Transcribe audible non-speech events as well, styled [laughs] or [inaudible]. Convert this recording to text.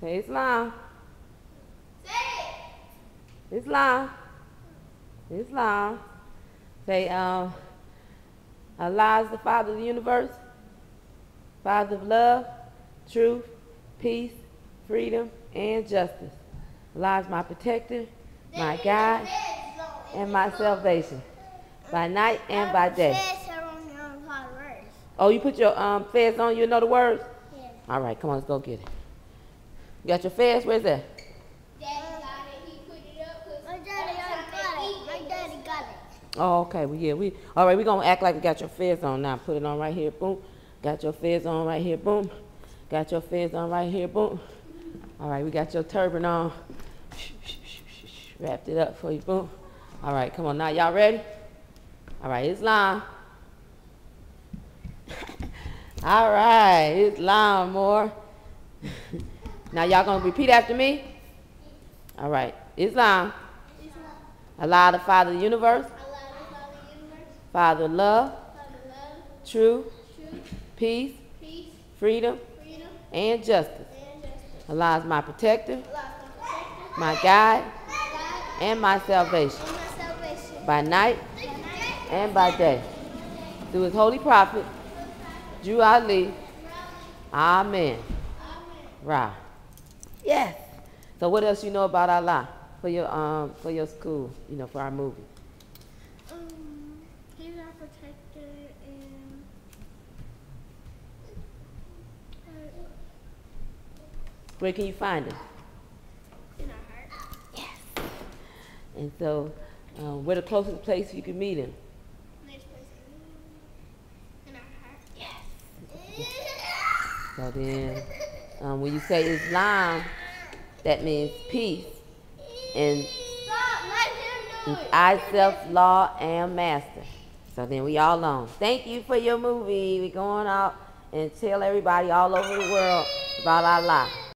Say Islam. Say it. Islam. Islam. Say, um, Allah is the Father of the universe, Father of love, truth, peace, freedom, and justice. Allah is my protector, my guide, and my salvation, by night and by day. Oh, you put your um, fez on, you know the words? Yeah. All right, come on, let's go get it. You got your fez? Where's that? Daddy got it. My daddy got it. My daddy got it. Oh, okay. Well, yeah, we all right. We're gonna act like we got your fez on now. Put it on right here. Boom. Got your fez on right here. Boom. Got your fez on right here. Boom. All right. We got your turban on. Wrapped it up for you. Boom. All right. Come on now. Y'all ready? All right. it's Islam. [laughs] all right. Islam [laughs] more. Now y'all gonna repeat after me. All right. Islam. Allah, the Father of the universe. Father of love, truth, peace, freedom, and justice. Allah is my protector, my guide, and my salvation. By night and by day. Through his holy prophet, Drew Ali. Amen. Ra. Yes. So what else you know about Allah for your um for your school, you know, for our movie? Um, he's our protector and uh, Where can you find him? in our heart. Yes. And so, um, where the closest place you can meet him? Next place in our heart. Yes. So then, um, when you say Islam, that means peace and. I self Lord and master. So then we all on. Thank you for your movie. We're going out and tell everybody all over the world about Allah.